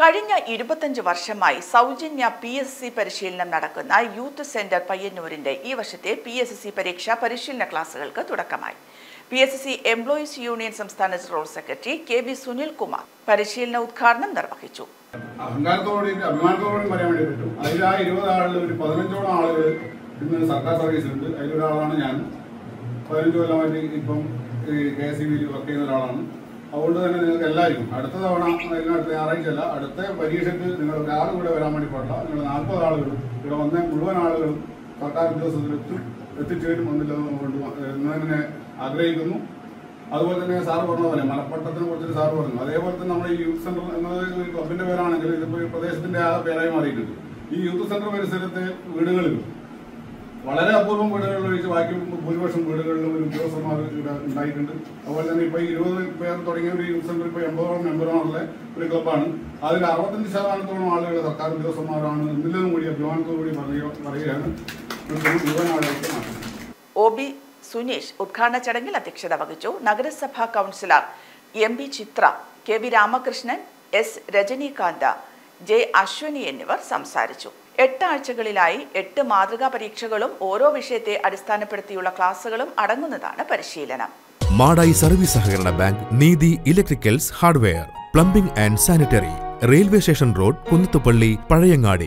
കഴിഞ്ഞ ഇരുപത്തഞ്ച് വർഷമായി സൗജന്യ പി എസ് സി പരിശീലനം നടക്കുന്ന യൂത്ത് സെന്റർ പയ്യന്നൂരിന്റെ ഈ വർഷത്തെ പി എസ് സി പരീക്ഷാ പരിശീലന ക്ലാസുകൾക്ക് തുടക്കമായി. P S C employees union സംസ്ഥാന general secretary K V Sunil Kumar പരിശീലന ഉദ്ഘാടനം നിർവഹിച്ചു. അഹങ്കാരത്തോടെ അഭിമാനത്തോടെ പറയാൻ വേണ്ടി പറ്റും. അതിൽ ആ ഇരുപത് ആളിൽ ഒരു പതിനഞ്ചോളം ആളുകൾ ഇന്ന് സർക്കാർ സർവീസിലുണ്ട് അതിലൊരാളാണ് ഞാൻ. പതിനഞ്ച് കൊല്ലമായിട്ട് ഇപ്പം കെ എസ് സി ബിയിൽ വർക്ക് ചെയ്യുന്ന ഒരാളാണ്. അതുകൊണ്ട് തന്നെ നിങ്ങൾക്ക് എല്ലാവർക്കും അടുത്ത തവണ അല്ലെങ്കിൽ അടുത്ത ഞായറാഴ്ച അടുത്ത പരീക്ഷയ്ക്ക് നിങ്ങൾ ഒരാൾ കൂടെ വരാൻ വേണ്ടി പാടില്ല. നിങ്ങൾ നാൽപ്പത് ആളുകളും ഇവിടെ വന്ന മുഴുവൻ ആളുകളും സർക്കാർ ഉദ്യോഗസ്ഥത്തിൽ എത്തും എത്തിച്ചേരും എന്നില്ല എന്നതിനെ ആഗ്രഹിക്കുന്നു. അതുപോലെ തന്നെ സാർ പറഞ്ഞ പോലെ മലപ്പട്ടത്തിനെ കുറിച്ച് സാർ പറഞ്ഞു. അതേപോലെ തന്നെ നമ്മുടെ ഈ യൂത്ത് സെന്റർ എന്നത് ക്ലബിന്റെ പേരാണെങ്കിൽ ഇതിപ്പോ പ്രദേശത്തിന്റെ ആ പേരായി മാറിയിട്ടുണ്ട്. ഈ യൂത്ത് സെന്റർ പരിസരത്തെ വീടുകളിലും വളരെ അപൂർവം വീടുകളിൽ ഒഴിച്ച് ബാക്കി ഭൂരിപക്ഷം വീടുകളിലും ഒരു ഉദ്യോഗസ്ഥന്മാർ ഉണ്ടായിട്ടുണ്ട്. അതുപോലെ തന്നെ ഇപ്പൊ ഈ ഇരുപത് പേർ തുടങ്ങിയ ഒരു യൂത്ത് സെന്റർ ഇപ്പൊ എൺപതോളം മെമ്പറുള്ള ഒരു ക്ലബ്ബാണ് അതിൽ അറുപത്തഞ്ച് ശതമാനത്തോളം ആളുകൾ സർക്കാർ ഉദ്യോഗസ്ഥന്മാരാണ് എന്നിലും കൂടി അഭിമാനത്തോടു കൂടി പറയുക പറയുകയാണ്. മുഴുവൻ ആളുകൾക്ക് ഒ ബി സുനീഷ് ഉദ്ഘാടന ചടങ്ങിൽ അധ്യക്ഷത വഹിച്ചു. നഗരസഭാ councillor M B Chitra K V Ramakrishnan S Rajanikanth J Ashwani എന്നിവർ സംസാരിച്ചു. എട്ട് ആഴ്ചകളിലായി എട്ട് മാതൃകാ പരീക്ഷകളും ഓരോ വിഷയത്തെ അടിസ്ഥാനപ്പെടുത്തിയുള്ള ക്ലാസുകളും അടങ്ങുന്നതാണ് പരിശീലനം. മാടായി സർവീസ് സഹകരണ bank Neethi electricals hardware plumbing and sanitary railway station road Kunnathupalli Pazhayangadi.